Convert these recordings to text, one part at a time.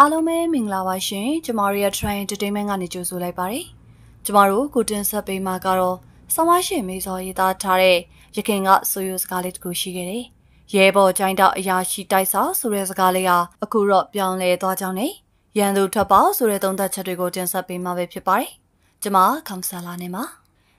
အားလုံးပဲမင်္ဂလာပါရှင်ကျမတို့ရဲ့ Try Entertainment ကနေကြိုဆိုလိုက်ပါတယ်ကျမတို့ကိုတင်ဆက်ပေးမှာကတော့ဆောင်းပါရှင်မေစောရေးသားထားတဲ့ရခင်ကဆိုရိုစကားလေးတခုရှိခဲ့တယ်ရဲဘော်ကျိုင်းတော့အရာရှိတိုက်ဆောက်ဆိုတဲ့စကားလေးဟာအခုတော့ပြောင်းလဲသွားကြောင်းနဲ့ရန်သူထွက်ပေါဆိုတဲ့သုံးသက်ချက်တွေကိုတင်ဆက်ပေးမှာပဲဖြစ်ပါတယ်ကျမကမ်ဆာလာနေမှာ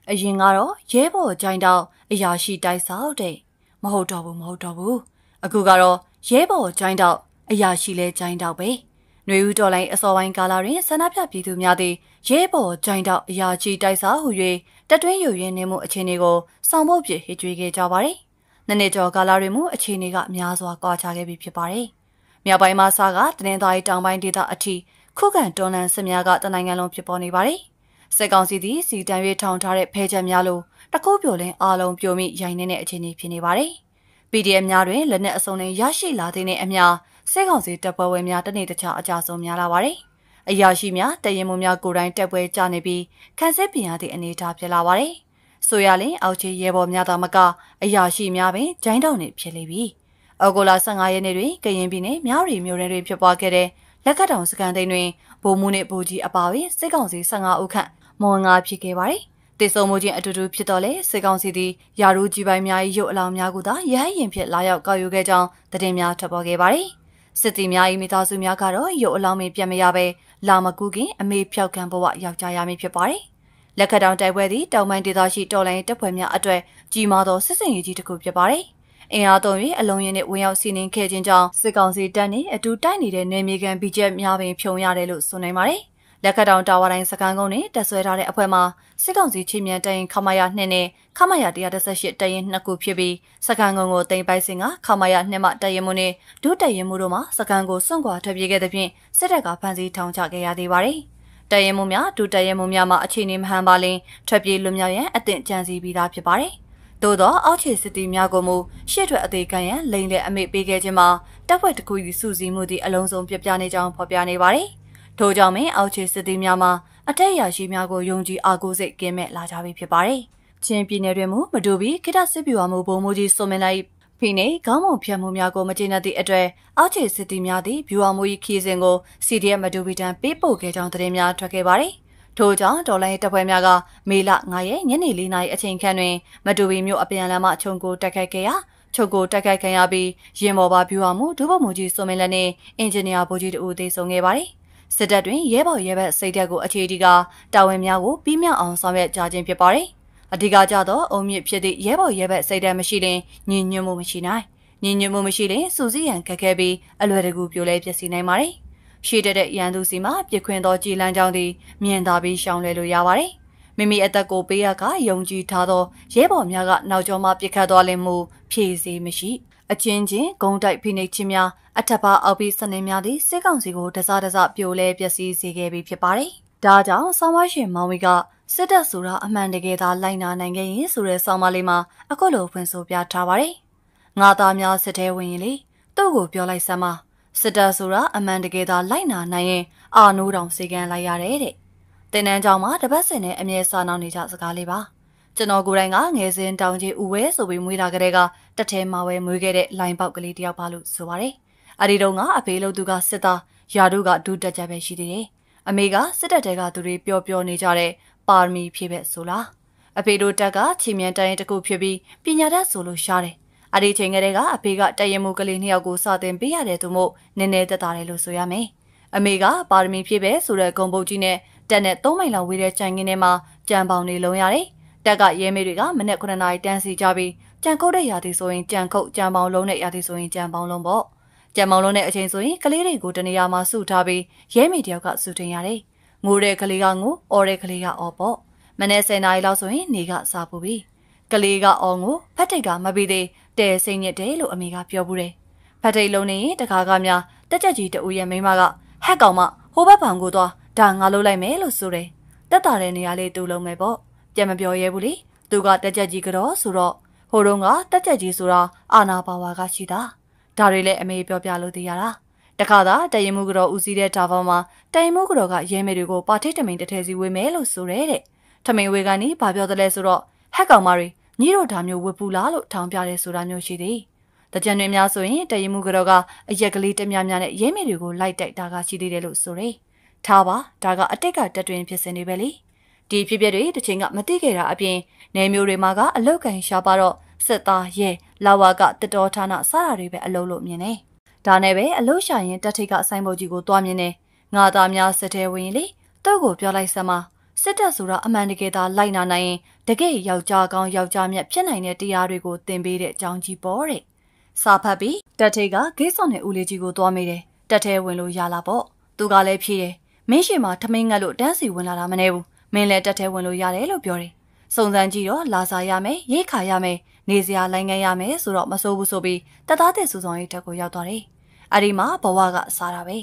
အရင်ကတော့ရဲဘော်ကျိုင်းတော့အရာရှိတိုက်ဆောက်တဲ့မဟုတ်တော့ဘူးမဟုတ်တော့ဘူးအခုကတော့ရဲဘော်ကျိုင်းတော့အရာရှိလဲကျိုင်းတော့ပဲ။ နှွေဦးတော်လိုင်းအစောပိုင်းကာလတွင်ဆန္ဒပြပြည်သူများသည်ရဲဘော်ဂျိုင်းတောက်အရာကြီးတိုက်စားဟု၍တက်တွင်းယူရင်းနေမှုအခြေအနေကိုဆောင်ဖို့ဖြစ်ဟစ်ကြွေးခဲ့ကြပါသည်။နနေ့ကျော်ကာလတွင်မူအခြေအနေကအများစွာကွာခြားခဲ့ပြီဖြစ်ပါတယ်။မြောက်ပိုင်းမှာစကတနင်္သာရီတောင်ပိုင်းဒေသအထိခုခံတော်လှန်စစ်များကတနိုင်ငံလုံးဖြစ်ပေါ်နေပါတယ်။စစ်ကောင်စီသည်စီတံရွေးထောင်ထားတဲ့ဖဲချက်များလိုတကုတ်ပြိုလင်းအားလုံးပြိုမိရိုင်းနေတဲ့အခြေအနေဖြစ်နေပါတယ်။ PDF များတွင်လက်နက်အစုံနဲ့ရရှိလာတဲ့အမျှ စစ်ကောင်စီတပ်ဖွဲ့ဝင်များတနေ့တခြားအကြဆုံးများလာပါတယ်။အရာရှိများတရင်မှုများကိုယ်တိုင်တက်ပွဲကြနေပြီးခန်းစစ်ပြင်ရသည့်အနေအထားဖြစ်လာပါတယ်။ဆိုရလင်အောက်ချေရဲဘော်များသာမကအရာရှိများပင်ဂျိုင်းတောင်နေဖြစ်လေပြီ။အော်ဂိုလာ15ရက်နေ့တွင်ကရင်ပြည်နယ်မြောက်ရီမြို့နယ်တွင်ဖြစ်ပွားခဲ့တဲ့လက်ကတောင်စကန်သိန်းတွင်ဗိုလ်မှူးနှင့်ဗိုလ်ကြီးအပါအဝင်စစ်ကောင်စီ15ဦးခန့်မော်ငါဖြစ်ခဲ့ပါတယ်။တေဆုံမှုချင်းအတူတူဖြစ်တော့လေစစ်ကောင်စီသည်ယာရူကြီးပိုင်းများ၏ရုပ်အလောင်းများကိုသာရဟရင်ဖြစ်လာရောက်ကောက်ယူခဲ့ကြောင်းသတင်းများထွက်ပေါ်ခဲ့ပါတယ်။ စစ်တီများ၏မိသားစုများကတော့ရုပ်အလောင်းမင်းပြတ်မရပဲလာမကူခင်အမေဖြောက်ခံဘဝယောက်ျားရမည်ဖြစ်ပါတယ်။လက်ခတောင်တိုက်ပွဲသည်တောင်ပိုင်းဒေသရှိတော်လိုင်းတပ်ဖွဲ့များအတွက်ကြီးမားသောစစ်စင်ရေးကြီးတစ်ခုဖြစ်ပါတယ်။အင်အားသုံး၍အလုံးရင်းနဲ့ဝင်ရောက်စီးနင်းခဲ့ခြင်းကြောင့်စစ်ကောင်စီတပ်နှင့်အတူတိုက်နေတဲ့နေမြေကန်ဘီဂျက်များပင်ဖြုံရတယ်လို့ဆိုနိုင်ပါတယ်။ လက်ခတောင်တာဝါတိုင်းစကန်ကုန်းနဲ့တက်ဆွဲထားတဲ့အဖွဲ့မှာစစ်ကောင်စီချင်းမြန်တရင်ခမရ2နဲ့ခမရ138တရင်2ခုဖြစ်ပြီးစကန်ကုန်းကိုတင်ပိုက်စင်ကခမရ2မှတရင်မှုနဲ့ဒုတရင်မှုတို့မှစကန်ကိုစွန့်ခွာထွက်ပြေးခဲ့တဲ့ဖြင့်စစ်တပ်ကဖမ်းဆီးထောင်ချခဲ့ရသေးပါတယ်။တရင်မှုများဒုတရင်မှုများမှအခြေအနေမဟန်ပါလင်ထွက်ပြေးလွတ်မြောက်ရန်အသင့်ကြံစည်ပြီးသားဖြစ်ပါတယ်။သို့သောအောက်ခြေစစ်တီများကိုမူရှေ့ထွက်အသေးခံရန်လိန်တဲ့အမိပေးခဲ့ခြင်းမှာတပ်ဖွဲ့တစ်ခု၏စုစည်းမှုသည့်အလုံးစုံပြပြနေကြောင်းဖော်ပြနေပါတယ်။ ထို့ကြောင့်ပင်အောက်ခြေစစ်တီများမှာအထက်ရရှိများကိုယုံကြည်အားကိုးစိတ်ကင်းမဲ့လာကြပြီဖြစ်ပါတယ်။ချင်းပြည်နယ်တွင်မူမတူပြီးခိတစစ်ပြူဝမှုဘုံမူကြီးစုံမင်းလိုက်ဖိနေခေါင်းမုံဖြတ်မှုများကိုမကျေနပ်သည့်အတွက်အောက်ခြေစစ်တီများသည့်ဗျူဟာမူကြီးခီးစဉ်ကို CDF မတူပီတန်ပေးပို့ခဲ့ကြောင်းသတင်းများထွက်ခဲ့ပါတယ်။ထို့ကြောင့်ဒေါ်လာရေးတပ်ဖွဲ့များကမေလ9ရက်ညနေ4နာရီအချိန်ခန့်တွင် မတူပီမြို့အပြန်လမ်းမှခြုံကိုတက်ခိုက်ခဲ့ရာချုပ်ကိုတက်ခိုက်ခံရပြီးရင်ပေါ်ပါဗျူဟာမူဒုဗိုလ်မှူးကြီးစုံမင်းလက်နှင့်အင်ဂျင်နီယာဗိုလ်ကြီးတို့သေဆုံးခဲ့ပါတယ်။ စစ်တပ်တွင်ရဲဘော်ရဲဘက်စိတ်ဓာတ်ကိုအခြေတီကတာဝန်များကိုပြီးမြောက်အောင်ဆောင်ရွက်ကြခြင်းဖြစ်ပါတယ်။အဓိကကြသောအုံမြင့်ဖြစ်သည့်ရဲဘော်ရဲဘက်စိတ်ဓာတ်မရှိရင်ညင်ညွတ်မှုမရှိနိုင်။ညင်ညွတ်မှုမရှိရင်စူစီးရန်ခက်ခဲပြီးအလွယ်တကူပြိုလဲပျက်စီးနိုင်ပါတယ်။ရှိတဲ့ရန်သူစီမှာပြစ်ခွင်သောကြည်လန်းကြောင်းသည်မြင်သာပြီးရှောင်လွယ်လို့ရပါတယ်။မိမိအသက်ကိုပေးရကယုံကြည်ထားသောရဲဘော်များကနောက်ကျောမှပြစ်ခတ်သွားလင်မှုဖြည့်စေမရှိ။ အချင်းချင်းဂုံတိုက်ဖိနှိပ်ခြင်းများအထက်ပါအောက်ပြီးစနစ်များသည့်စစ်ကောင်စီကိုတစားတစားပြိုလဲပျက်စီးစေခဲ့ပြီးဖြစ်ပါတယ်။ဒါကြောင့်ဆောင်းပါရှင်မောင်ဝီကစစ်တပ်ဆိုတာအမှန်တကယ်သာလိုက်နာနိုင်ခဲ့ရင်ဆိုတဲ့ဆောင်းပါလေးမှာအခုလိုဖွင့်ဆိုပြထားပါတယ်။ငါသားများစစ်ထဲဝင်ရင်လေသူ့ကိုပြောလိုက်စမ်းပါစစ်တပ်ဆိုတာအမှန်တကယ်သာလိုက်နာနိုင်ရင်အာနိုးတောင်စေကန်းလိုက်ရတယ်တဲ့။တင်နန်းကြောင်မှာတပတ်စင်နဲ့အမြဲစာနောက်နေကြစကားလေးပါ။ ကျွန်တော်ကိုယ်တိုင်ကငယ်စဉ်တောင်ကြီးဦးဝဲဆိုပြီးမွေးလာကြတဲ့ကတက်ထဲမှာပဲမွေးခဲ့တဲ့လိုင်းပေါက်ကလေးတယောက်ပါလို့ဆိုပါတယ်။အဲဒီတော့ကအဖေလို့သူကစစ်သားယာတို့ကဒုတက်ကြပဲရှိသေးတယ်။အမေကစစ်တပ်တဲကသူတွေပျော်ပျော်နေကြတဲ့ပါရမီဖြည့်ပဲဆိုလား။အဖေတို့တက်ကချီမြန်တိုင်းတစ်ခုဖြစ်ပြီးပညာတတ်ဆိုလို့ရှားတယ်။အဲဒီချိန်ကလေးကအဖေကတရင်မှုကလေးနှစ်ယောက်ကိုစတင်ပေးရတယ်သူမို့နည်းနည်းသက်သာတယ်လို့ဆိုရမယ်။အမေကပါရမီဖြည့်ပဲဆိုတဲ့ဂုံပုတ်ကြီးနဲ့တက်နဲ့၃မိုင်လောက်ဝေးတဲ့ကြိုင်ကင်းထဲမှာကြံပေါင်နေလုံးရတယ် တက်ကရဲမေတွေကမနေ့9နာရီတန်းစီကြပြီးကြံကုတ်တဲ့ရာသီဆိုရင်ကြံခုတ်ကြံပေါင်းလုံးနဲ့ရာသီဆိုရင်ကြံပေါင်းလုံးပေါ့ကြံပေါင်းလုံးနဲ့အချိန်ဆိုရင်ကလေးတွေကိုတနေရာမှာစုထားပြီးရဲမေတယောက်ကစုတင်ရတယ်ငိုတဲ့ကလေးကငိုအော်တဲ့ကလေးကအော်ပေါ့မနေ့10နာရီလောက်ဆိုရင်နေကစားပူပြီကလေးကအော်ငိုဖက်တိတ်ကမပြီးသေးတဲစိတ်ညစ်တယ်လို့အမေကပြောဘူးတယ်ဖက်တိတ်လုံးနေရင်တခါကများတက်ကြက်ကြီးတူရဲ့မိမကဟက်ကောင်မဟိုဘက်ဘောင်ကိုသွားဒါငါလုပ်လိုက်မယ်လို့ဆိုတယ်တက်တာတဲ့နေရာလေးတူလုံးမယ်ပေါ့ ပြန်မပြောရဲဘူးလေသူကတက်ကြက်ကြီးကတော့ဆိုတော့ဟိုတုန်းကတက်ကြက်ကြီးဆိုတာအာနာပါဝါကရှိတာဒါတွေလည်းအမေပြောပြလို့သိရတာတခါသာတရင်မှုကတော့ဦးစီးတဲ့တာဘောမှာတရင်မှုကတော့ကရဲမေတွေကိုပါထိတ်တမိန်တထဲစီဝေးမယ်လို့ဆိုရဲတဲ့ထမိန်ဝေကနေဘာပြောတယ်လဲဆိုတော့ဟက်ကောင်မတွေညီတို့ဒါမျိုးဝေပူလားလို့ထောင်ပြတယ်ဆိုတာမျိုးရှိသည်တတကြံတွေများဆိုရင်တရင်မှုကတော့ကအရက်ကလေးတများများနဲ့ရဲမေတွေကိုလိုက်တိုက်တာကရှိသေးတယ်လို့ဆိုရယ်ထားပါဒါကအတိတ်ကတက်တွင်ဖြစ်စင်နေပဲလေ ဒီဖြစ်ပျက်တွေတစ်ချိန်ကမသိခဲ့တာအပြင်နေမျိုးတွေမှာကအလောက်ကန်ရှာပါတော့စစ်သားရဲလာဝါကတတော်ဌာနစတာတွေပဲအလုံးလို့မြင်နေဒါနဲ့ပဲအလို့ရှာရင်တက်ထိတ်ကဆိုင်းဘုတ်ကြီးကိုတွားမြင်နေငါသားများစစ်ထဲဝင်လေတော့ကိုပြောလိုက်စမ်းပါစစ်တပ်ဆိုတာအမှန်တကယ်သာလိုက်နာနိုင်ရင်တကယ်ယောက်ျားကောင်းယောက်ျားမြတ်ဖြစ်နိုင်တဲ့တရားတွေကိုသင်ပေးတဲ့အကြောင်းကြီးပေါ့တဲ့စာဖတ်ပြီးတက်ထိတ်ကဂိတ်စော်နဲ့ဦးလေးကြီးကိုသွားမိတယ်တက်ထဲဝင်လို့ရလာပေါ့သူကလည်းဖြေတယ်မင်းရှိမှာထမင်းငတ်လို့တန်းစီဝင်လာတာမနေဘူး မင်းလည်းတက်ထဲဝင်လို့ရတယ်လို့ပြောတယ်စုံစမ်းကြည့်တော့လာစာရမယ်ရိတ်ခါရမယ်နေစရာလိုင်းငယ်ရမယ်ဆိုတော့မစိုးဘူးဆိုပြီးတသားတဲ့စူဆောင်ရေးတက်ကိုရောက်သွားတယ်အဲ့ဒီမှာဘဝကစားတာပဲ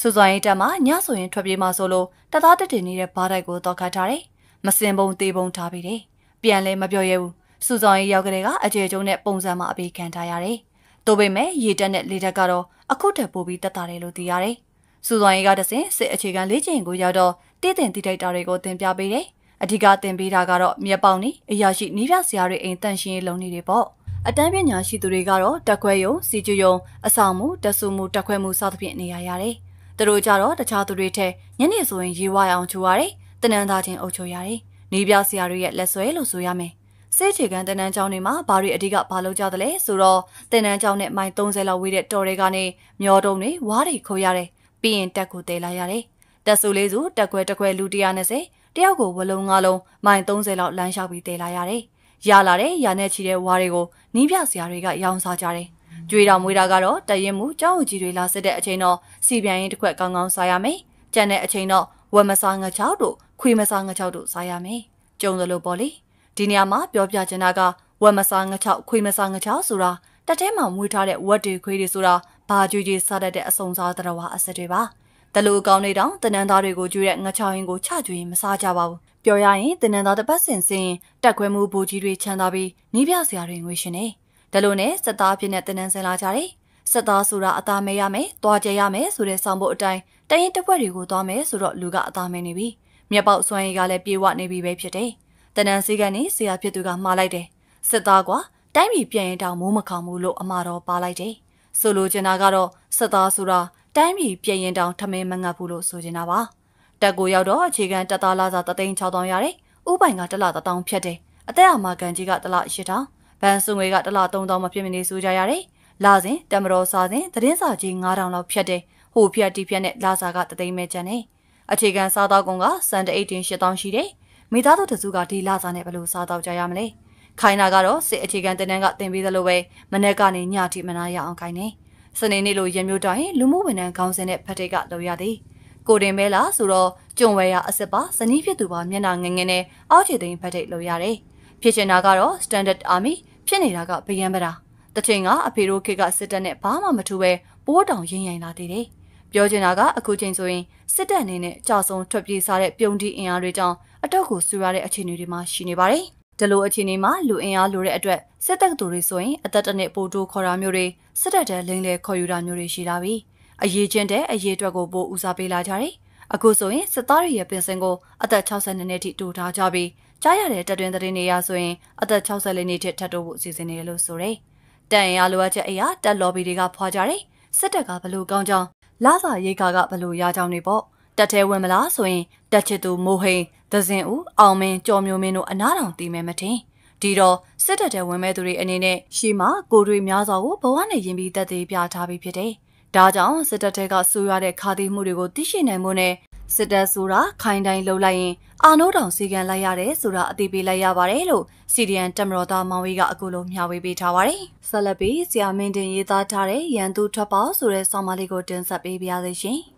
စူဆောင်ရေးတက်မှာညဆိုရင်ထွက်ပြေးမှဆိုလို့တသားတက်တင်နေတဲ့ဘားတိုက်ကိုတော့ခတ်ထားတယ်မစင်ပုံသေးပုံထားပြီးတယ်ပြန်လဲမပြောရဲဘူးစူဆောင်ရေးရောက်ကလေးကအကျေကျုံနဲ့ပုံစံမှာအပေးခံထားရတယ်။တိုးပေမဲ့ရေတက်နဲ့လေတက်ကတော့အခုတက်ပို့ပြီးတက်တာတယ်လို့သိရတယ်။စူဆောင်ရေးကတဆင်စစ်အခြေခံလေ့ကျင့်ကိုရောက်တော့ တည်တင်တိတိုက်တာတွေကိုသင်ပြပေးတယ်။အဓိကသင်ပေးတာကတော့မြက်ပေါင်နီအရာရှိနီးပြဆရာတွေအိမ်တန့်ရှင်းရေးလုပ်နေတယ်ပေါ့။အတန်းပညာရှိသူတွေကတော့တက်ခွဲယုံစီကျူယုံအဆောင်မှုတက်ဆူမှုတက်ခွဲမှုစသဖြင့်နေရရတယ်။သူတို့ကြတော့တခြားသူတွေထက်ညနေဆိုရင်ရေဝအောင်ချိုရတယ်။တနန်းသားချင်းအုပ်ချိုရတယ်။နေပြဆရာတွေရဲ့လက်ဆွဲလို့ဆိုရမယ်။စေချေကန်တနန်းကျောင်းတွေမှာဘာတွေအဓိကဘာလုပ်ကြသလဲဆိုတော့တနန်းကျောင်းနဲ့မိုင်30လောက်ဝေးတဲ့တော်တွေကနေမျောတုံးတွေဝါးတွေခိုးရတယ်။ပြီးရင်တက်ကိုတဲလာရတယ်။ တက်ဆူလေးစုတက်ခွဲတက်ခွဲလူ120တယောက်ကိုဝလုံးငါလုံးမိုင်30လောက်လမ်းလျှောက်ပြီးတဲလာရတယ်။ရလာတဲ့ရာနဲ့ချီတဲ့ဝါးတွေကိုနီးပြဆရာတွေကရောင်းစားကြတယ်။ကြွေတော်မွေးတာကတော့တရင်မှုကျောင်းကြီးတွေလာစစ်တဲ့အချိန်တော့စီပြန်ရင်တစ်ခွက်ကောင်းကောင်းစားရမယ်။ကြံတဲ့အချိန်တော့ဝက်မစားငချောက်တို့ခွေမစားငချောက်တို့စားရမယ်။ကြုံသလိုပေါ့လေ။ဒီနေရာမှာပြောပြချင်တာကဝက်မစားငချောက်ခွေမစားငချောက်ဆိုတာတက်ထဲမှာမွေးထားတဲ့ဝက်တွေခွေးတွေဆိုတာဘာကြွေးကြွေးစားတတ်တဲ့အစုံစားတော်ဝါအစတွေပါ။ တလူအကောင်းတွေတောင်တနန်းသားတွေကိုကျွေးတဲ့ငချောက်ရင်ကိုချကျွေးမစားကြပါဘူး။ပြောရရင်တနန်းသားတစ်ပတ်စင်စင်တက်ခွဲမှုဘူကြီးတွေချမ်းသာပြီးနီးပြစရာတွေငွေရှင်နေ။ဒါလို့နဲ့စက်သားဖြစ်တဲ့တနန်းစင်လာကြတယ်။စက်သားဆိုတာအသားမဲရမယ်၊သွားကြရမယ်ဆိုတဲ့ဆောင်ဖို့အတိုင်းတရင်တစ်ခွက်တွေကိုသွားမယ်ဆိုတော့လူကအသားမဲနေပြီ။မျက်ပေါက်စွမ်းရည်ကလည်းပြေဝနေပြီပဲဖြစ်တယ်။တနန်စည်းကနေဆရာဖြစ်သူကမှားလိုက်တယ်။စစ်သားကတိုင်းပြည်ပြန်ရင်တောင်မိုးမခေါင်ဘူးလို့အမှားတော်ပါလိုက်တယ်။ဆိုလိုချင်တာကတော့စစ်သားဆိုတာ တိုင်းပြည်ပြန်ရင်တောင်ထမင်းမငတ်ဘူးလို့ဆိုချင်တာပါ။တက်ကိုရောက်တော့အခြေခံတက်သားလာစာတသိန်း6000ရတယ်။ဥပိုင်ကတလ1000ဖြတ်တယ်။အသက်အမကန်ကြီးကတလ8000ဘန်စုငွေကတလ3000မဖြစ်မနေဆိုကြရတယ်။လာစဉ်တမတော်စာစဉ်သတင်းစာကြီး9000လောက်ဖြတ်တယ်။ဟိုဖြတ်တီးဖြတ်နဲ့လာစာကတသိန်းပဲကျန်တယ်။အခြေခံစားသောက်ကုန်ကစံတအိတ်တင်8000ရှိတယ်။မိသားစုတစုကဒီလစာနဲ့ဘယ်လိုစားသောက်ကြရမလဲ။ခိုင်နာကတော့စစ်အခြေခံတင်တန်းကတင်ပေးသလိုပဲမနေ့ကနေညထိမနာရအောင်ခိုင်းနေ။ စနေနေ့လိုရမျိုးတိုင်းလူမှုဝန်ထမ်းခေါင်းစဉ်နဲ့ဖတ်တိတ်ကလုပ်ရသည်။ကိုတင်မဲလားဆိုတော့ကျုံဝဲရအစ်စ်ပါဇနီးဖြစ်သူပါမျက်နှာငငယ်နဲ့အောက်ခြေသိမ်းဖတ်တိတ်လုပ်ရတယ်။ဖြစ်ချင်တာကတော့ Standard Army ဖြစ်နေတာကဗယံပတာ။တချိန်ကအဖေတို့ခေတ်ကစစ်တပ်နဲ့ဘာမှမထူပဲပိုးတောင်ရင်ရင်လာသေးတယ်။ပြောချင်တာကအခုချိန်ဆိုရင်စစ်တပ်အနေနဲ့ကြာဆုံးထွက်ပြေးစားတဲ့ပြုံတီအင်အားတွေကြောင့်အတော့ကိုဆူရတဲ့အခြေအနေတွေမှာရှိနေပါတယ်။ ဒီလိုအခြေအနေမှာလူအင်အားလိုတဲ့အတွက်စစ်တပ်သူတွေဆိုရင်အသက်တနစ်ပိုတိုးခေါ်တာမျိုးတွေစစ်တပ်တဲ့လိမ့်လေခေါ်ယူတာမျိုးတွေရှိလာပြီ။အရေးချင်းတဲ့အရေးအတွက်ကိုပိုဦးစားပေးလာကြတယ်။အခုဆိုရင်စစ်သားတွေရဲ့ပင်စင်ကိုအသက်62နှစ်ထိတိုးထားကြပြီးကြားရတဲ့တပ်တွင်သတင်းတွေရဆိုရင်အသက်64နှစ်ထိထပ်တိုးဖို့အစီအစဉ်နေလို့ဆိုရယ်။တန်ရလိုအပ်ချက်အရာတပ်လော်ဘီတွေကဖွာကြတယ်။စစ်တပ်ကဘလို့ကောင်းကြောင်းလာစာရိတ်ခါကဘလို့ရကြောင်းနေပေါ့ တက်သေးဝင်မလားဆိုရင်တက်ချစ်သူမိုးဟိန်ဒဇင်ဦးအောင်မင်းကျော်မျိုးမင်းတို့အနားတောင်တီးမယ်မထင်ဒီတော့စစ်တပ်တဲ့ဝင်မဲ့သူတွေအနေနဲ့ရှီမှာကိုတွေများစွာကိုဘဝနဲ့ယဉ်ပြီးတက်သေးပြထားပြီးဖြစ်တယ်ဒါကြောင့်စစ်တပ်တဲ့ကဆူရတဲ့ခါသီးမှုတွေကိုသိရှိနိုင်မှုနဲ့စစ်တပ်ဆိုတာခိုင်တိုင်းလှုပ်လိုက်ရင်အာနိုးတောင်စီကံလိုက်ရတယ်ဆိုတာအသိပေးလိုက်ရပါတယ်လို့စီဒီယန်တမတော်သားမောင်ဝေးကအခုလိုမျှဝေပေးထားပါတယ်။ဆက်လက်ပြီးဆရာမင်းတင်ရေးသားထားတဲ့ရန်သူထွက်ပေါက်ဆိုတဲ့ဆောင်းပါးလေးကိုတင်ဆက်ပေးပါရစေရှင်။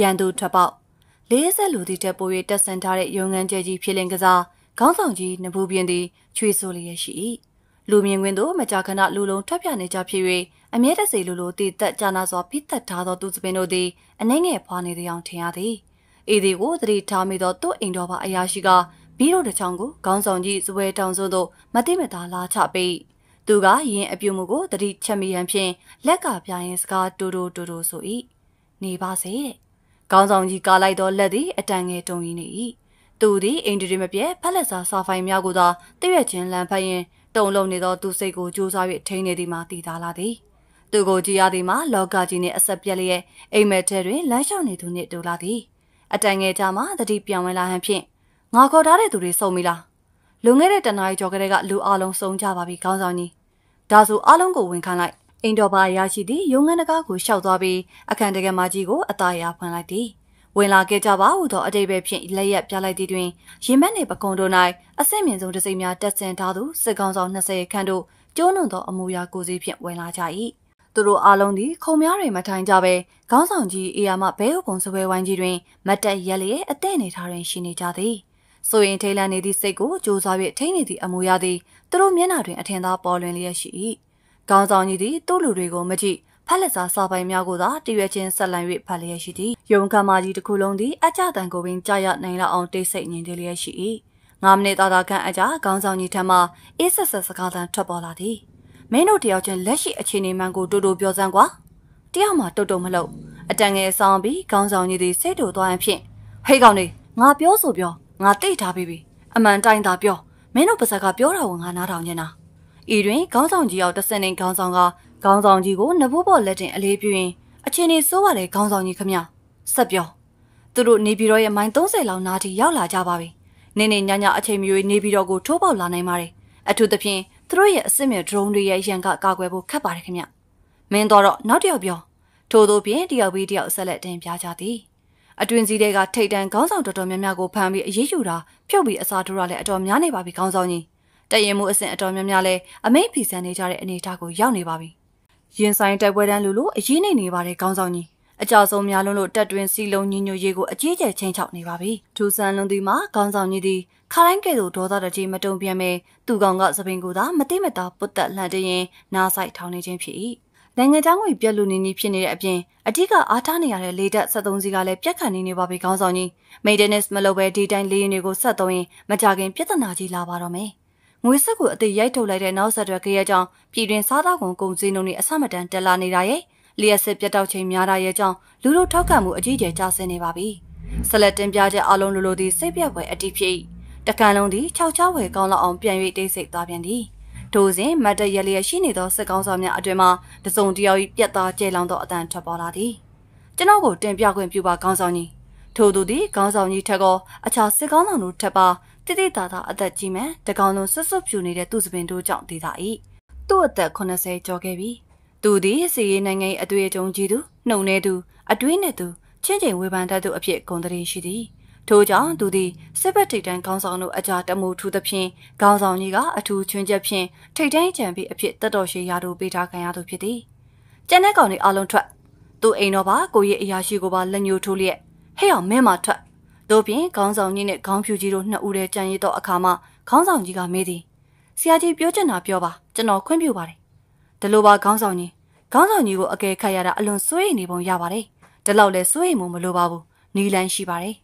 ရန်သူထွက်ပေါက်40လူသည့်တက်ပိုး၍တက်ဆန်ထားတဲ့ရုံငန်းကျဲကြီးဖြစ်လင်ကစားခေါင်းဆောင်ကြီးနဘူးပြင်းသည်ချွေဆိုလျက်ရှိ၏။လူမြင်ကွင်းသို့မကြာခဏလူလုံးထွက်ပြနေကြဖြစ်၍အမြဲတစေလူလိုတည်သက်ကြနာစွာဖိသက်ထားသောသူစပင်တို့သည်အနှဲငယ်ဖွာနေသည်အောင်ထင်ရသည်။အေဒီကိုသတိထားမိသောသူ့အိမ်တော်ပါအရာရှိကဘီရိုတစ်ချောင်းကိုခေါင်းဆောင်ကြီးဇွဲတောင်စုသို့မတိမတာလာချပေးသူကရင်အပြုံမှုကိုသတိချက်မိရန်ဖြင့်လက်ကပြရင်စကားတူတူတူတူဆို၏နေပါစေတဲ့ ခေါင်းဆောင်ကြီးကာလိုက်သောလက်သည်အတန်ငယ်တုံရင်းနေ၏သူသည်အိမ်ဒီမပြဲဖက်လက်စာစာဖိုင်များကိုသာတည့်ရချင်းလမ်းဖက်ရင်တုံလုံးနေသောသူစိတ်ကိုကြိုးစား၍ထိန်းနေသည်မှာတည်သားလာသည်သူကိုကြည်ရသည်မှာလောကကြီးနှင့်အဆက်ပြက်လျက်အိမ်မက်ထဲတွင်လမ်းလျှောက်နေသူနှင့်တူလာသည်အတန်ငယ်ကြမှာတတိပြောင်းဝင်လာဟန်ဖြင့်ငါခေါ်ထားတဲ့သူတွေစုံပြီလားလွန်ခဲ့တဲ့တနားရီကျော်ကလေးကလူအလုံးစုံကြပါပြီခေါင်းဆောင်ကြီးဒါဆိုအလုံးကိုဝင်ခံလိုက် အိမ်တော်ဘာရရှိသည့်ရုံငန်းတကားကိုရှောက်သွားပြီးအခန့်တကယ်မကြီးကိုအသားရဖွင့်လိုက်သည်ဝင်လာခဲ့ကြပါဟုသောအတိတ်ပဲဖြင့်လက်ရက်ပြလိုက်သည်တွင်ရင်မက်နှင့်ပကုံတို့၌အဆင့်မြင့်ဆုံးတစိမ့်များတက်ဆင်ထားသူစစ်ကောင်ဆောင်20ခန့်တို့ကျိုးနုံသောအမူအရာကိုစီးဖြင့်ဝင်လာကြ၏သူတို့အားလုံးသည်ခုံများတွေမထိုင်ကြဘဲခေါင်းဆောင်ကြီးအေယာမဘဲဥပုံစပွဲဝိုင်းကြီးတွင်မတ်တက်ရက်လျက်အသင့်နေထားတွင်ရှိနေကြသည်ဆိုရင်ထိလန်နေသည့်စိတ်ကိုကြိုးစား၍ထိနေသည့်အမူအရာသည်သူတို့မျက်နှာတွင်အထင်သာပေါ်လွင်လျက်ရှိ၏ ခေါင်းဆောင်ကြီးသည်သူ့လူတွေကိုမကြည့်ဖက်လက်စာစာပိုင်များကိုသာတရွယ်ချင်းဆက်လန်၍ဖတ်လျက်ရှိသည်။ယုံကမာကြီးတစ်ခုလုံးသည်အကြတန်ကိုပင်ကြာရနိုင်လောက်အောင်တိတ်ဆိတ်ငြိမ်သေးလျက်ရှိ၏။ငါးမိနစ်သာသာခန့်အကြာခေါင်းဆောင်ကြီးထံမှအေးဆက်ဆက်စကားသံထွက်ပေါ်လာသည်။မင်းတို့တယောက်ချင်းလက်ရှိအခြေအနေမှန်ကိုတူတူပြောစမ်းကွာ။တယောက်မှတုတ်တုတ်မလုပ်အတန်ငယ်ဆောင်ပြီးခေါင်းဆောင်ကြီးသည်စိတ်တူသွားရင်ဖြင့်ဟေးကောင်လေးငါပြောဆိုပြောငါတိတ်ထားပြီးပြီ။အမှန်တိုင်းသာပြောမင်းတို့ပါဇက်ကပြောတာကိုငါနားထောင်နေတာ။ ဤတွင်ခေါင်းဆောင်ကြီးရောက်တဆင်နေခေါင်းဆောင်ကခေါင်းဆောင်ကြီးကိုနဘိုးပေါ်လက်တင်အလေးပြုရင်အချင်းနေစိုးပါလေခေါင်းဆောင်ကြီးခမဆက်ပြောသူတို့နေပြည်တော်ရဲ့မိုင်30လောက်နားထိရောက်လာကြပါပြီနေနေညညအချိန်မျိုးနေပြည်တော်ကိုထိုးပေါက်လာနိုင်ပါတယ်အထူးသဖြင့်သူတို့ရဲ့အစစ်မြဒရုန်းတွေရဲ့ရန်ကကာကွယ်ဖို့ခက်ပါတယ်ခင်ဗျမင်းတော့နောက်တစ်ယောက်ပြောထို့သောဖြင့်တယောက်ပြီးတယောက်ဆက်လက်တင်ပြကြသည်အတွင်စည်းတွေကထိတ်တန်ခေါင်းဆောင်တော်တော်များများကိုဖမ်းပြီးအရေးယူတာဖြုတ်ပြီးအစာထိုးတာလည်းအတော်များနေပါပြီခေါင်းဆောင်ကြီး တရင်မှုအဆင့်အတော်များများလည်းအမိတ်ဖီဆန်နေကြတဲ့အနေအထားကိုရောက်နေပါပြီရင်ဆိုင်တိုက်ပွဲတန်းလူလိုအရေးနေနေပါတယ်ခေါင်းဆောင်ကြီးအကြဆုံးများလုံးလို့တက်တွင်စီလုံးညညရေးကိုအကြီးကျယ်ချင်းချောက်နေပါပြီထူဆန်လွန်ဒီမှာခေါင်းဆောင်ကြီးသည်ခါတိုင်းကဲ့သို့ဒေါသတကြီးမတုံပြန်မဲ့သူကောင်ကသပင်ကိုသာမသိမတာပုတ်တက်လှန်တရင်နားဆိုင်ထောင်းနေခြင်းဖြစ်၏နိုင်ငံသားငွေပြက်လူနေနေဖြစ်နေတဲ့အပြင်အထက်ကအားထားနေရတဲ့လေတပ်73စီးကလည်းပြက်ခတ်နေနေပါပြီခေါင်းဆောင်ကြီး maintenance မလုပ်ဘဲဒီတိုင်းလေးရင်တွေကိုဆက်သုံးရင်မကြခင်ပြဿနာကြီးလာပါတော့မယ် ငွေဆက်ကိုအသေးရိုက်ထုတ်လိုက်တဲ့နောက်ဆက်တွဲကြရကြောင်းပြည်တွင်စားသောက်ကုန်ကုန်စည်နှုန်းတွေအဆမတန်တက်လာနေတာရဲ့လျှက်စစ်ပြတ်တောက်ချိန်များတာရဲ့ကြောင့်လူတို့ထောက်ခံမှုအကြီးကျယ်ကျဆင်းနေပါပြီ။ဆက်လက်တင်ပြချက်အလုံးလူလိုသည်စိတ်ပြက်ပွဲအတိဖြစ်တကန်လုံးသည်ခြောက်ချဝယ်ကောင်းလောက်အောင်ပြန်၍တိတ်ဆိတ်သွားပြန်သည်။ထိုစဉ်မတ်တရလျက်ရှိနေသောစစ်ကောင်းဆောင်များအတွင်မှတစုံတယောက်၏ပြက်သားကျဲလောင်သောအတန်ထွက်ပေါ်လာသည်။ကျွန်တော်ကိုတင်ပြခွင့်ပြုပါကောင်းဆောင်ကြီး။ထို့သူသည်ကောင်းဆောင်ကြီးထက်ကောအခြားစစ်ကောင်းဆောင်တို့ထက်ပါ တိတိတသာအသက်ကြီးမှန်တကောင်လုံးဆွတ်ဆွတ်ဖြူနေတဲ့သူ့စပင်တို့ကြောင့်ဒေသ၏သူ့အသက်80ကျော်ခဲ့ပြီသူသည်စီရေးနိုင်ငံ၏အတွေ့အကြုံကြီးသူနှုံနေသူအတွေးနဲ့သူချင်းချင်းဝေဖန်တတ်သူအဖြစ်ဂုဏ်သတင်းရှိသည်ထို့ကြောင့်သူသည်စစ်ဘက်ထိပ်တန်းခေါင်းဆောင်တို့အကြတမှုထူသဖြင့်ခေါင်းဆောင်ကြီးကအထူးချွင်းချက်ဖြင့်ထိပ်တန်းချန်ပီအဖြစ်တက်တော်ရှိရာတို့ပေးထားခံရသူဖြစ်သည်ကျန်တဲ့ကောင်တွေအလုံးထွက်သူအိမ်တော်ပါကိုရဲ့အရာရှိကိုပါလက်ညှိုးထိုးလျက်ဟဲ့အောင်မင်းမထွက် တို့ပြင်ခေါင်းဆောင်ကြီးနဲ့ခေါင်းဖြူကြီးတို့နှစ်ဦးတည်းကြံရည်တော့အခါမှာခေါင်းဆောင်ကြီးကမေးသည်ဆရာကြီးပြောချင်တာပြောပါကျွန်တော်ခွင့်ပြုပါတယ်ဒီလိုပါခေါင်းဆောင်ကြီးခေါင်းဆောင်ကြီးကိုအကယ်ခတ်ရတာအလွန်စိုးရိမ်နေပုံရပါတယ်ဒီလောက်လဲစိုးရိမ်မှုမလိုပါဘူးနီလန်းရှိပါတယ်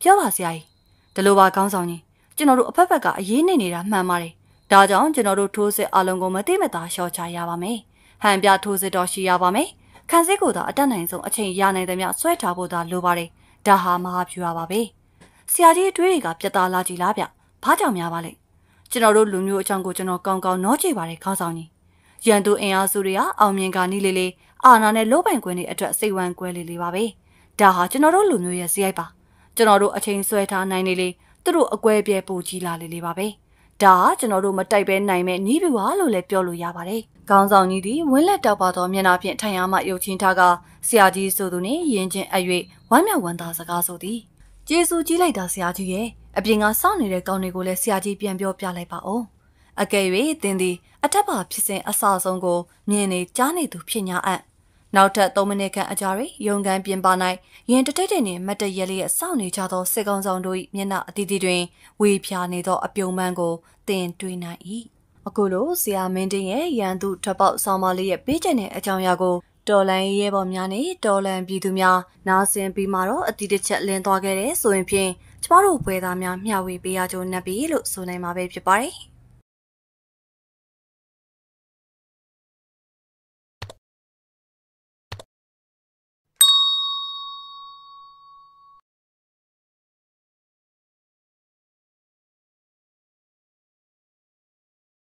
ပြောပါဆရာကြီးဒီလိုပါခေါင်းဆောင်ကြီးကျွန်တော်တို့အဖက်ဖက်ကအရေးနေနေတာမှန်ပါတယ်ဒါကြောင့်ကျွန်တော်တို့ထိုးစစ်အလုံးကိုမသိမသာရှော့ချရပါမယ်ဟန်ပြထိုးစစ်တော့ရှိရပါမယ်ခံစစ်ကိုသာအတက်နိုင်ဆုံးအချိန်ရနိုင်သမျှဆွဲထားဖို့သာလိုပါတယ် ဒါဟာမဟာဖြူရပါပဲဆရာကြီးအတွေးတွေကပြတ်သားလာကြည်လားဗျဘာကြောင့်များပါလဲကျွန်တော်တို့လူမျိုးအကြောင်းကိုကျွန်တော်ကောင်းကောင်းနောကြည့်ပါတယ်ခေါင်းဆောင်ကြီးရန်သူအင်အားစုတွေကအောင်မြင်ကနီးလေးလေးအာနာနဲ့လောပိုင်ခွင့်တွေအတွက်စိတ်ဝမ်းကွဲလေးလေးပါပဲဒါဟာကျွန်တော်တို့လူမျိုးရဲ့စရိုက်ပါကျွန်တော်တို့အချိန်ဆွဲထားနိုင်နေလေသူတို့အကွဲပြဲပူကြီးလာလေးလေးပါပဲ ဒါဟာကျွန်တော်တို့မတိုက်ပဲနိုင်မဲ့နီးပြူဟာလို့လည်းပြောလို့ရပါတယ်ခေါင်းဆောင်ကြီးသည်ဝင်းလက်တောက်ပါသောမျက်နှာဖြင့်ထိုင်အားမှရုပ်ချင်းထားကဆရာကြီးဆိုသူနှင့်ယဉ်ချင်းအ၍ဝမ်းမြောက်ဝမ်းသာစကားဆိုသည်ကျေးဇူးကြီးလိုက်တာဆရာကြီးရဲ့အပြင်ကစောင့်နေတဲ့ကောင်းတွေကိုလည်းဆရာကြီးပြန်ပြောပြလိုက်ပါဦးအကယ်၍သင်သည်အထက်ပါဖြစ်စဉ်အစဆုံးကိုမြင်နေကြားနေသူဖြစ်ညာအပ် နောက်ထပ်3မိနစ်ခန့်အကြာတွင်ရုံကန်ပြင်ပ၌ရင်တတိတ်တင်နှင့်မတ်တရဲလေးရဲ့စောင့်နေကြသောစစ်ကောင်ဆောင်တို့၏မျက်နှာအသီးသီးတွင်ဝေဖြာနေသောအပြုံပန်းကိုသင်တွေ့နိုင်၏အခုလိုဆရာမင်းတင်ရဲ့ရန်သူထပ်ပေါက်ဆောင်မလေးရဲ့ပေးချက်တဲ့အကြောင်းအရာကိုတော်လန်ရဲဘော်များနဲ့တော်လန်ပြည်သူများနားဆင်ပြီးမှတော့အတိတစ်ချက်လင်းသွားခဲ့တယ်ဆိုရင်ဖြင့်ကျမတို့ဘွယ်သားများမျှဝေပေးရကြုံနေပြီလို့ဆိုနိုင်မှာပဲဖြစ်ပါတယ်